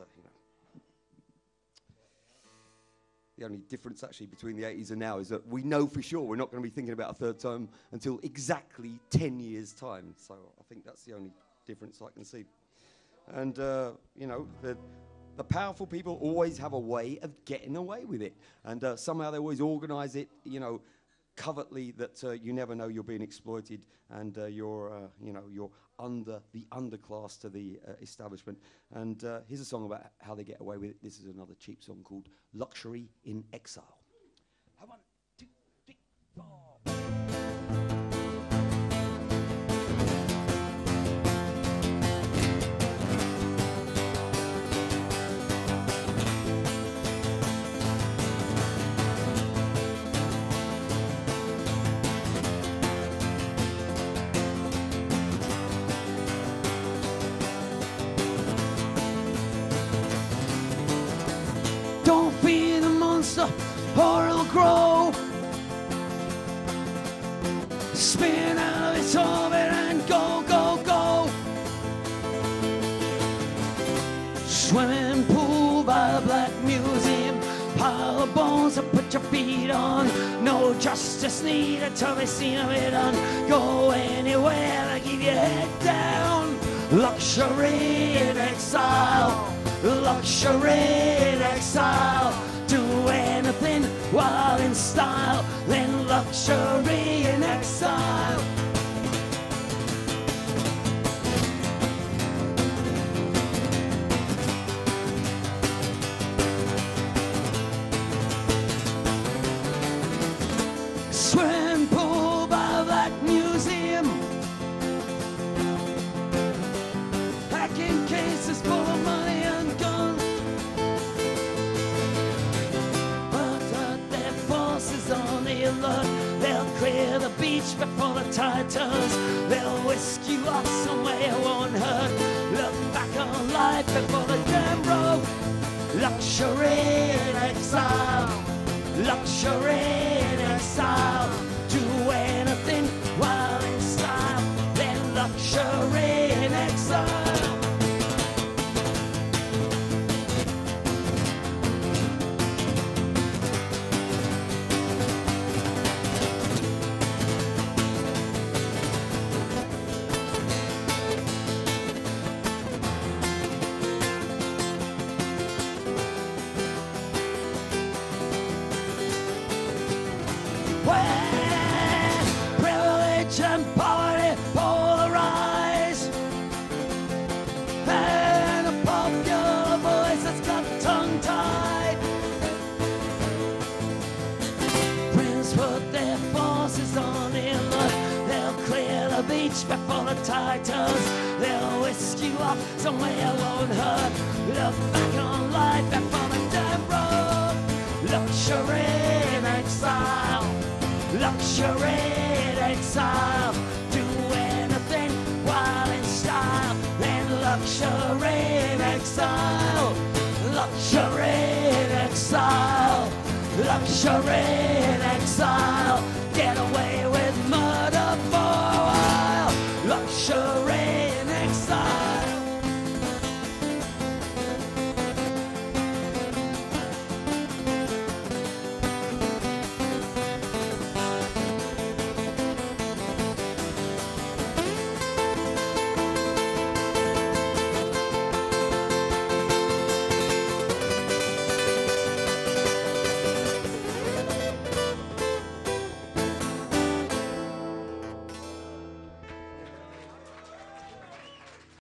uh, you know. The only difference actually between the 80s and now is that we know for sure we're not going to be thinking about a third term until exactly 10 years' time. So I think that's the only difference I can see. And, uh, you know, the, the powerful people always have a way of getting away with it. And uh, somehow they always organize it, you know, covertly that uh, you never know you're being exploited and uh, you're, uh, you know, you're under the underclass to the uh, establishment. And uh, here's a song about how they get away with it. This is another cheap song called Luxury in Exile. Monster or it'll grow. Spin out of its orbit and go, go, go. Swimming pool by the Black Museum. Pile of bones to put your feet on. No justice needed till they seen of it done. Go anywhere to keep your head down. Luxury in exile. Luxury in exile. In style. Then luxury in exile. Swimming the beach before the tide turns. They'll whisk you off somewhere you won't hurt. Look back on life before the dam broke. Luxury in exile. Luxury in exile. And poverty polarize, and a popular voice that's got tongue tied. Prince put their forces on alert. They'll clear the beach before the tide turns. They'll whisk you off somewhere won't hurt. Look back on life before the dam broke. Luxury in exile. Luxury myself, do anything while in style, in luxury in exile, luxury in exile, luxury in exile, get away with murder for a while, luxury in exile.